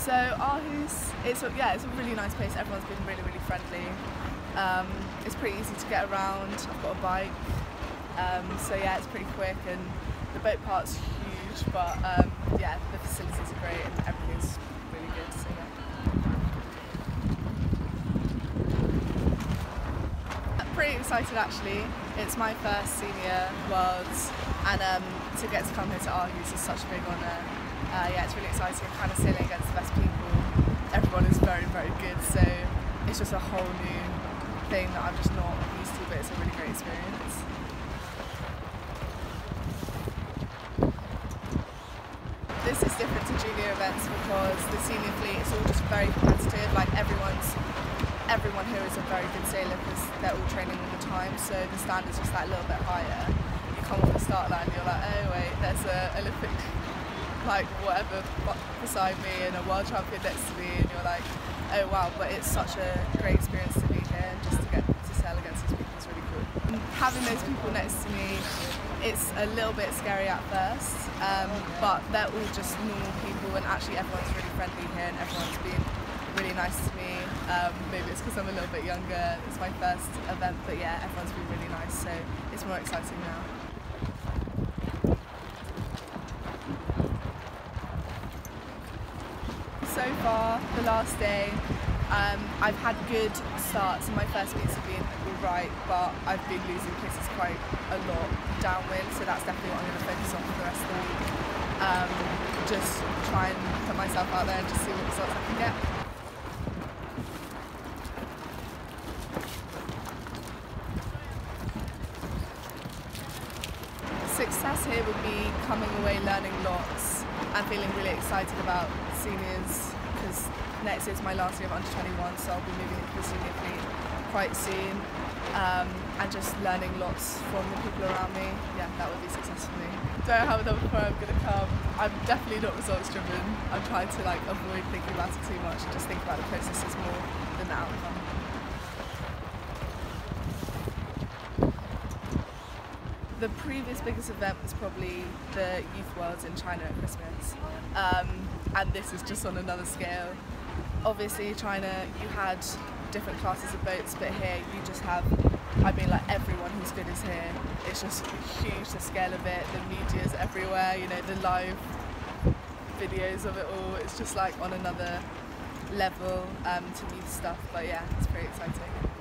So Aarhus, it's a, yeah, it's a really nice place. Everyone's been really, really friendly. Um, it's pretty easy to get around. I've got a bike, um, so yeah, it's pretty quick, and the boat park's huge. But um, yeah, the facilities are great, and everything's really good. So yeah. I'm pretty excited actually. It's my first senior worlds, and um, to get to come here to Aarhus is such a big honour. Uh, yeah, it's really exciting. Kind of sailing against the best people. Everyone is very, very good. So it's just a whole new thing that I'm just not used to, but it's a really great experience. This is different to junior events because the senior fleet is all just very competitive. Like everyone's, everyone here is a very good sailor because they're all training all the time. So the standard's just that little bit higher. You come off the start line, and you're like, oh wait, there's a Olympic like whatever beside me and a world champion next to me and you're like oh wow but it's such a great experience to be here and just to get to sail against these people is really cool. And having those people next to me it's a little bit scary at first um, but they're all just normal people and actually everyone's really friendly here and everyone's been really nice to me. Um, maybe it's because I'm a little bit younger it's my first event but yeah everyone's been really nice so it's more exciting now so far, the last day, um, I've had good starts and my first beats have been alright, but I've been losing places quite a lot downwind, so that's definitely what I'm going to focus on for the rest of the week. Um, just try and put myself out there and just see what results I can get. Success here would be coming away learning lots and feeling really excited about seniors because next year is my last year of under 21 so I'll be moving into the senior fleet quite soon. Um, and just learning lots from the people around me. Yeah that would be success for me. Don't have a number before I'm going to come. I'm definitely not results driven I'm trying to like avoid thinking about it too much and just think about the processes more than the outcome the previous biggest event was probably the Youth Worlds in China at Christmas. Um, and this is just on another scale. Obviously, China, you had different classes of boats, but here you just have, I mean, like everyone who's good is here. It's just huge, the scale of it, the media's everywhere, you know, the live videos of it all. It's just like on another level um, to meet stuff, but yeah, it's pretty exciting.